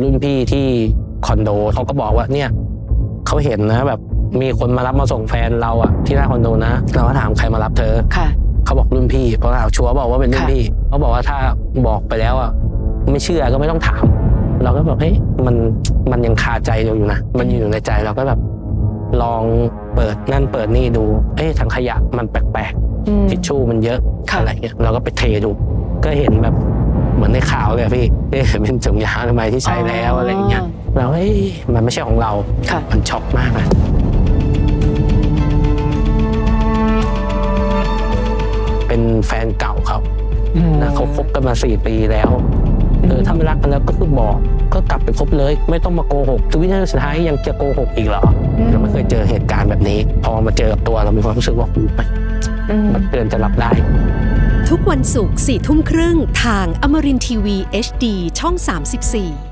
รุ่นพี่ที่คอนโดเขาก็บอกว่าเนี่ยเขาเห็นนะแบบมีคนมารับมาส่งแฟนเราอะที่หน้าคอนโดนะ เราก็ถามใครมารับเธอค่ะเขาบอกรุ่นพี่เพราะเราชัวร์บอกว่าเป็นรุ่นค่ะพี่เขาบอกว่าถ้าบอกไปแล้วอะไม่เชื่อก็ไม่ต้องถาม เราก็แบบเฮ้ยมันมันยังคาใจเราอยู่นะมันอยู่ในใจเราก็แบบ ลองเปิดนั่นเปิดนี่ดูเอ๊ะถังขยะมันแปลกอืมๆทิชชู่มันเยอะค่ะอะไรเงี้ยเราก็ไปเทดู ก็เห็นแบบเห มือนในข่าวเลยอะพี่เอ๊ะเป็นถุงยางทำไมยที่ใช้แล้วอะไรเงี้ยเราเอ้ยมันไม่ใช่ของเราค่ะมันช็อกมากนะเป็นแฟนเก่าเขาอืมนะเขาคบกันมาสี่ปีแล้วเออถ้าไม่รักกันแล้วก็คือบอกก็กลับไปคบเลย ไม่ต้องมาโกหกทุกวินาทีสุดท้ายยังจะโกหกอีกเหรอเราไม่เคยเจอเหตุการณ์แบบนี้ พอมาเจอกับตัวเรามีความรู้สึกว่าอุ๊ยอืมมันเกินจะรับได้ทุก วันศุกร์สี่ทุ่มครึ่งทางอมรินทีวี HD ช่อง 34